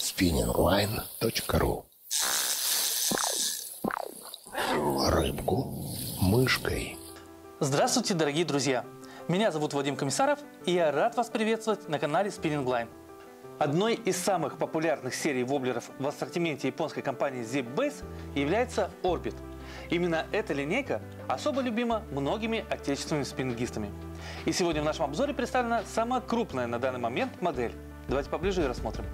spinningline.ru Рыбку мышкой. Здравствуйте, дорогие друзья! Меня зовут Вадим Комиссаров, и я рад вас приветствовать на канале Spinning Line. Одной из самых популярных серий воблеров в ассортименте японской компании ZipBase является Orbit. Именно эта линейка особо любима многими отечественными спиннингистами. И сегодня в нашем обзоре представлена самая крупная на данный момент модель. Давайте поближе и рассмотрим.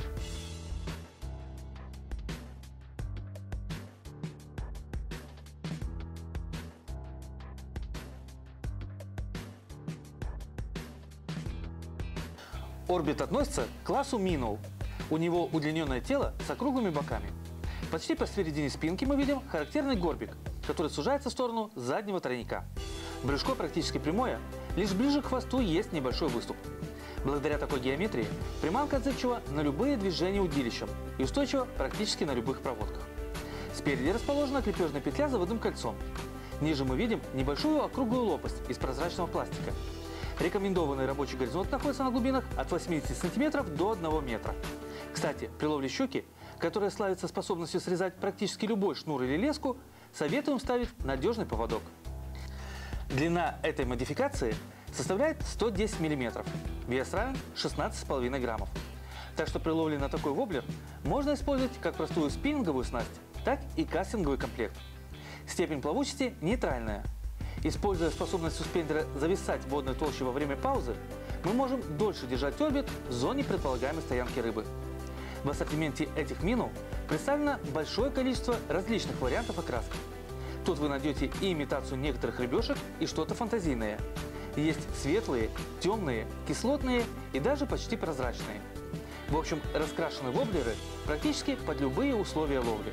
Орбит относится к классу Minnow. У него удлиненное тело с округлыми боками. Почти посередине спинки мы видим характерный горбик, который сужается в сторону заднего тройника. Брюшко практически прямое, лишь ближе к хвосту есть небольшой выступ. Благодаря такой геометрии приманка отзывчива на любые движения удилищем и устойчива практически на любых проводках. Спереди расположена крепежная петля с заводным кольцом. Ниже мы видим небольшую округлую лопасть из прозрачного пластика, Рекомендованный рабочий горизонт находится на глубинах от 80 см до 1 метра. Кстати, при ловле щуки, которая славится способностью срезать практически любой шнур или леску, советуем ставить надежный поводок. Длина этой модификации составляет 110 мм, вес равен 16,5 граммов. Так что при ловле на такой воблер можно использовать как простую спиннинговую снасть, так и кастинговый комплект. Степень плавучести нейтральная – Используя способность суспендера зависать в водной толще во время паузы, мы можем дольше держать орбит в зоне предполагаемой стоянки рыбы. В ассортименте этих минов представлено большое количество различных вариантов окраски. Тут вы найдете и имитацию некоторых рыбешек, и что-то фантазийное. Есть светлые, темные, кислотные и даже почти прозрачные. В общем, раскрашены воблеры практически под любые условия ловли.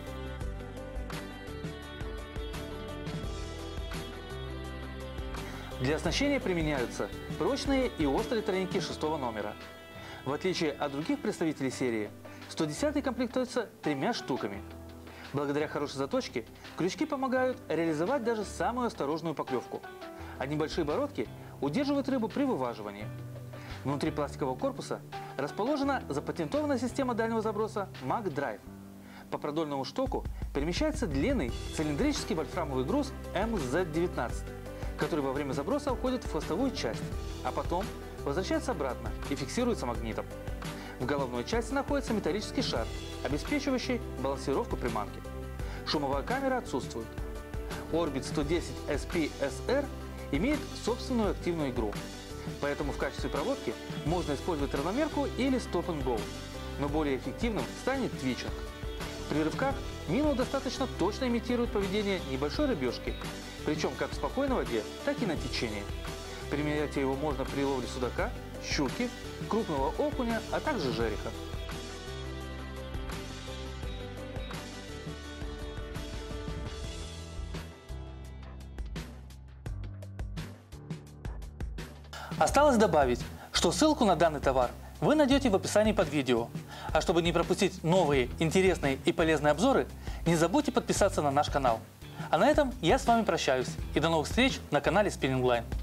Для оснащения применяются прочные и острые тройники шестого номера. В отличие от других представителей серии, 110 комплектуется тремя штуками. Благодаря хорошей заточке крючки помогают реализовать даже самую осторожную поклевку, а небольшие бородки удерживают рыбу при вываживании. Внутри пластикового корпуса расположена запатентованная система дальнего заброса Mag Drive. По продольному штоку перемещается длинный цилиндрический вольфрамовый груз MZ-19 который во время заброса уходит в хвостовую часть, а потом возвращается обратно и фиксируется магнитом. В головной части находится металлический шар, обеспечивающий балансировку приманки. Шумовая камера отсутствует. Orbit 110 SP SR имеет собственную активную игру, поэтому в качестве проводки можно использовать равномерку или Stop and Go, но более эффективным станет твичинг. При рывках Мило достаточно точно имитирует поведение небольшой рыбешки причем как в спокойной воде, так и на течении. Применять его можно при ловле судака, щуки, крупного окуня, а также жереха. Осталось добавить, что ссылку на данный товар вы найдете в описании под видео. А чтобы не пропустить новые, интересные и полезные обзоры, не забудьте подписаться на наш канал. А на этом я с вами прощаюсь и до новых встреч на канале Spinning Line.